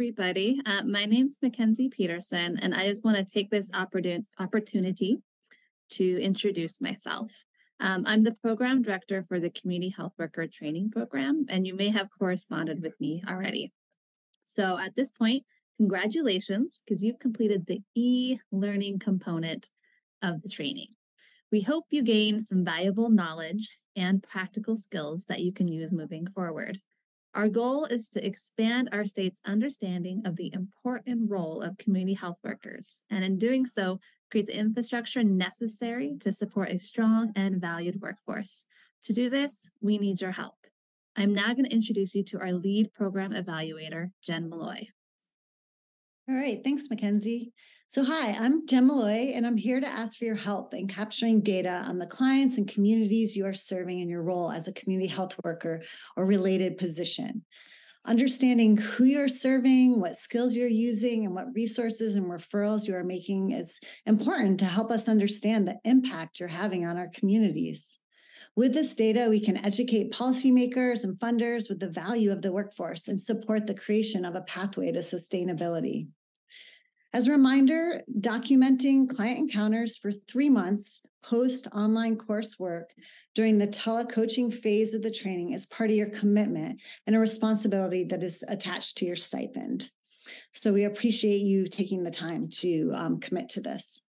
everybody. Uh, my name's Mackenzie Peterson, and I just want to take this opportunity to introduce myself. Um, I'm the program director for the Community Health Worker Training Program, and you may have corresponded with me already. So at this point, congratulations, because you've completed the e learning component of the training. We hope you gain some valuable knowledge and practical skills that you can use moving forward. Our goal is to expand our state's understanding of the important role of community health workers, and in doing so, create the infrastructure necessary to support a strong and valued workforce. To do this, we need your help. I'm now going to introduce you to our lead program evaluator, Jen Malloy. All right, thanks, Mackenzie. So, hi, I'm Jen Malloy, and I'm here to ask for your help in capturing data on the clients and communities you are serving in your role as a community health worker or related position. Understanding who you're serving, what skills you're using, and what resources and referrals you are making is important to help us understand the impact you're having on our communities. With this data, we can educate policymakers and funders with the value of the workforce and support the creation of a pathway to sustainability. As a reminder, documenting client encounters for three months post online coursework during the telecoaching phase of the training is part of your commitment and a responsibility that is attached to your stipend. So we appreciate you taking the time to um, commit to this.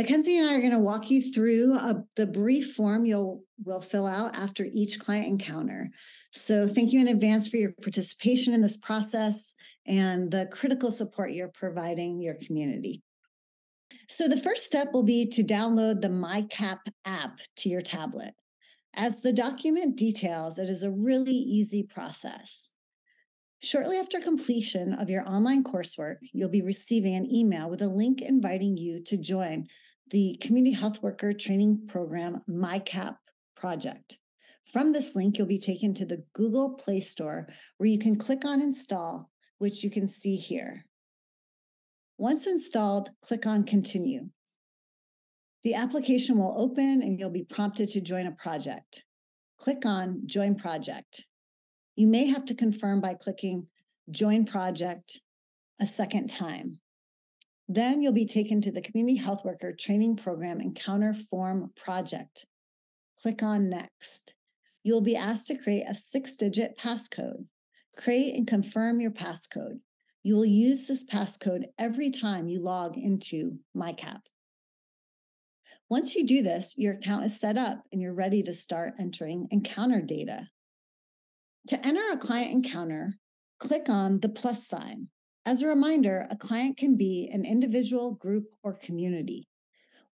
Mackenzie and I are going to walk you through a, uh, the brief form you'll will fill out after each client encounter. So thank you in advance for your participation in this process and the critical support you're providing your community. So the first step will be to download the MyCap app to your tablet. As the document details, it is a really easy process. Shortly after completion of your online coursework, you'll be receiving an email with a link inviting you to join the Community Health Worker Training Program MyCap project. From this link, you'll be taken to the Google Play Store where you can click on Install, which you can see here. Once installed, click on Continue. The application will open and you'll be prompted to join a project. Click on Join Project. You may have to confirm by clicking Join Project a second time. Then you'll be taken to the Community Health Worker Training Program Encounter Form Project. Click on Next. You'll be asked to create a six digit passcode. Create and confirm your passcode. You will use this passcode every time you log into MyCap. Once you do this, your account is set up and you're ready to start entering encounter data. To enter a client encounter, click on the plus sign. As a reminder, a client can be an individual, group, or community.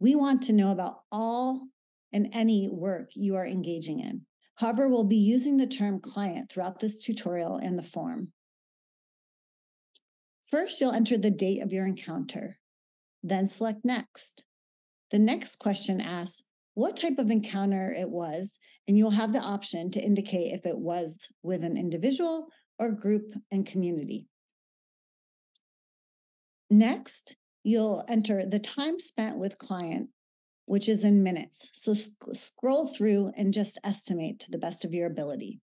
We want to know about all and any work you are engaging in. However, we'll be using the term client throughout this tutorial and the form. First, you'll enter the date of your encounter, then select Next. The next question asks what type of encounter it was, and you'll have the option to indicate if it was with an individual or group and community. Next, you'll enter the time spent with client, which is in minutes. So sc- scroll through and just estimate to the best of your ability.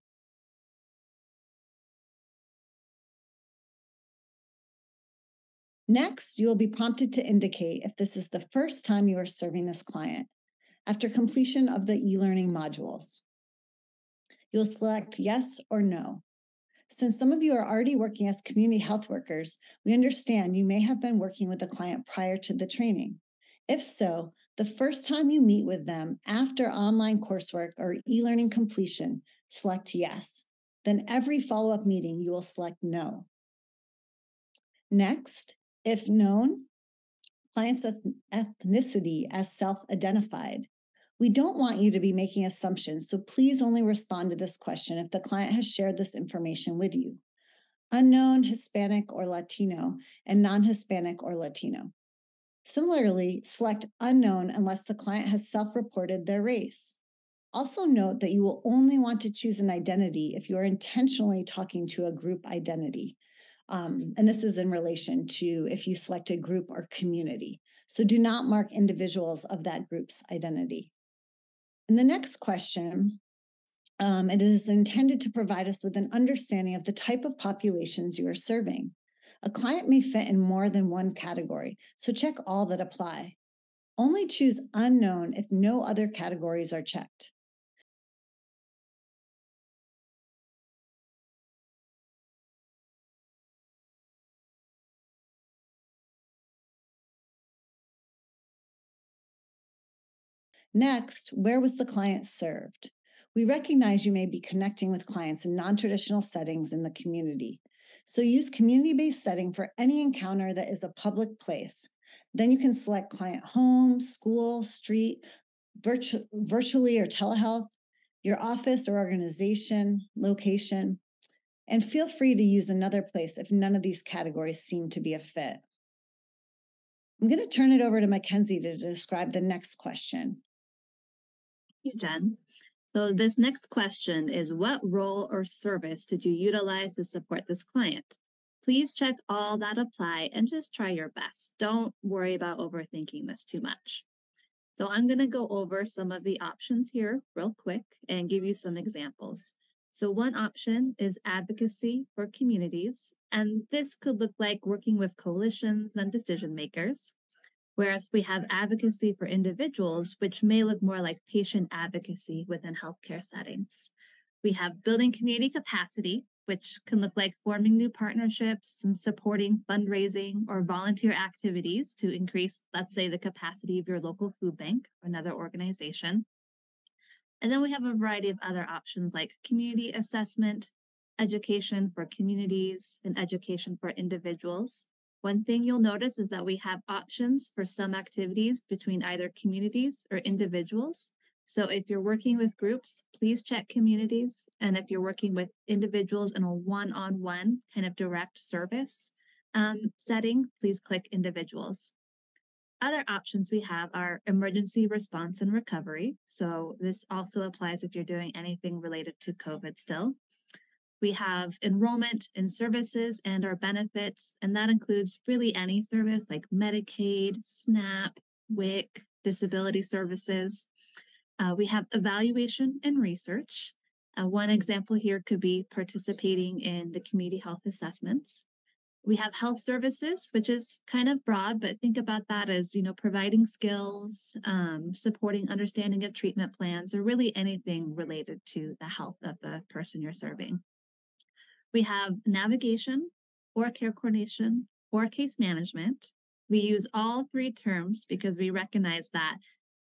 Next, you will be prompted to indicate if this is the first time you are serving this client after completion of the e-learning modules. You'll select yes or no. Since some of you are already working as community health workers, we understand you may have been working with a client prior to the training. If so, the first time you meet with them after online coursework or e learning completion, select yes. Then every follow up meeting, you will select no. Next, if known, client's ethnicity as self identified. We don't want you to be making assumptions, so please only respond to this question if the client has shared this information with you. Unknown, Hispanic or Latino, and non Hispanic or Latino. Similarly, select unknown unless the client has self reported their race. Also, note that you will only want to choose an identity if you are intentionally talking to a group identity. Um, and this is in relation to if you select a group or community. So do not mark individuals of that group's identity. And the next question, um, it is intended to provide us with an understanding of the type of populations you are serving. A client may fit in more than one category, so check all that apply. Only choose unknown if no other categories are checked. Next, where was the client served? We recognize you may be connecting with clients in non traditional settings in the community. So use community based setting for any encounter that is a public place. Then you can select client home, school, street, virtu- virtually or telehealth, your office or organization, location, and feel free to use another place if none of these categories seem to be a fit. I'm going to turn it over to Mackenzie to describe the next question you, Jen. So this next question is what role or service did you utilize to support this client? Please check all that apply and just try your best. Don't worry about overthinking this too much. So I'm going to go over some of the options here real quick and give you some examples. So one option is advocacy for communities, and this could look like working with coalitions and decision makers. Whereas we have advocacy for individuals, which may look more like patient advocacy within healthcare settings. We have building community capacity, which can look like forming new partnerships and supporting fundraising or volunteer activities to increase, let's say, the capacity of your local food bank or another organization. And then we have a variety of other options like community assessment, education for communities, and education for individuals. One thing you'll notice is that we have options for some activities between either communities or individuals. So if you're working with groups, please check communities. And if you're working with individuals in a one on one kind of direct service um, setting, please click individuals. Other options we have are emergency response and recovery. So this also applies if you're doing anything related to COVID still. We have enrollment in services and our benefits, and that includes really any service like Medicaid, SNAP, WIC, disability services. Uh, we have evaluation and research. Uh, one example here could be participating in the community health assessments. We have health services, which is kind of broad, but think about that as you know providing skills, um, supporting understanding of treatment plans, or really anything related to the health of the person you're serving. We have navigation or care coordination or case management. We use all three terms because we recognize that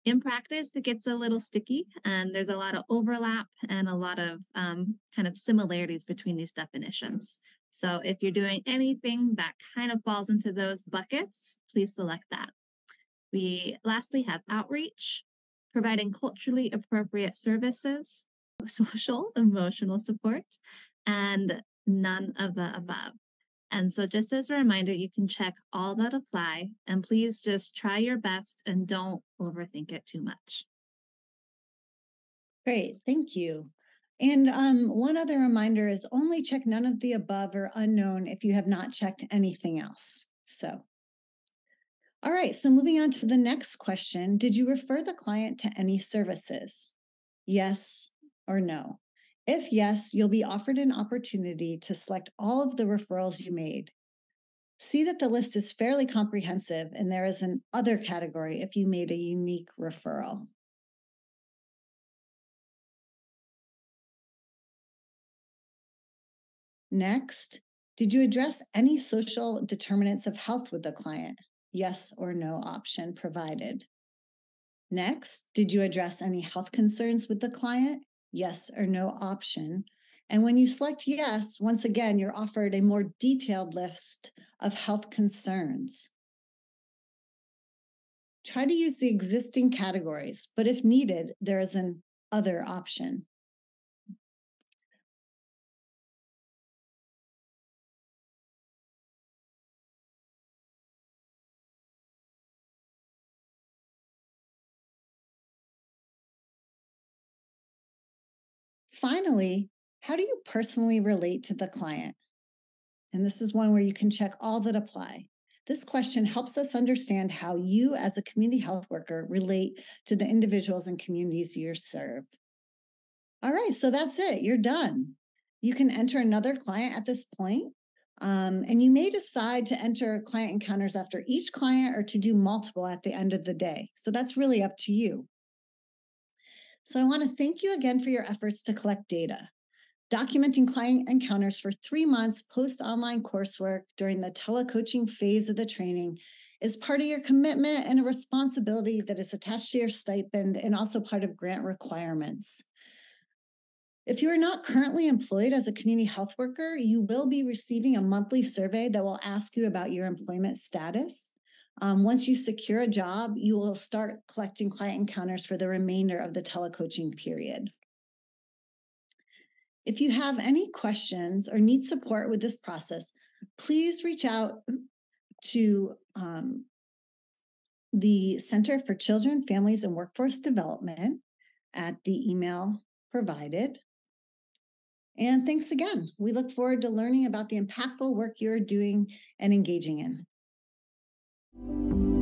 in practice, it gets a little sticky and there's a lot of overlap and a lot of um, kind of similarities between these definitions. So if you're doing anything that kind of falls into those buckets, please select that. We lastly have outreach, providing culturally appropriate services, social, emotional support, and none of the above. And so, just as a reminder, you can check all that apply and please just try your best and don't overthink it too much. Great, thank you. And um, one other reminder is only check none of the above or unknown if you have not checked anything else. So, all right, so moving on to the next question Did you refer the client to any services? Yes or no? If yes, you'll be offered an opportunity to select all of the referrals you made. See that the list is fairly comprehensive and there is an other category if you made a unique referral. Next, did you address any social determinants of health with the client? Yes or no option provided. Next, did you address any health concerns with the client? Yes or no option. And when you select yes, once again, you're offered a more detailed list of health concerns. Try to use the existing categories, but if needed, there is an other option. Finally, how do you personally relate to the client? And this is one where you can check all that apply. This question helps us understand how you, as a community health worker, relate to the individuals and communities you serve. All right, so that's it. You're done. You can enter another client at this point. Um, and you may decide to enter client encounters after each client or to do multiple at the end of the day. So that's really up to you. So I want to thank you again for your efforts to collect data. Documenting client encounters for three months post online coursework during the telecoaching phase of the training is part of your commitment and a responsibility that is attached to your stipend and also part of grant requirements. If you are not currently employed as a community health worker, you will be receiving a monthly survey that will ask you about your employment status. Um, once you secure a job, you will start collecting client encounters for the remainder of the telecoaching period. If you have any questions or need support with this process, please reach out to um, the Center for Children, Families, and Workforce Development at the email provided. And thanks again. We look forward to learning about the impactful work you're doing and engaging in. Thank you.